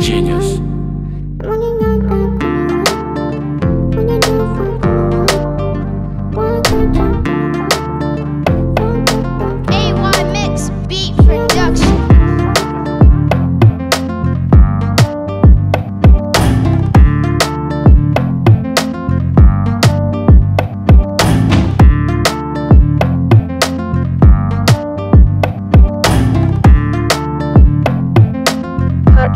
genius.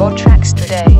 your tracks today.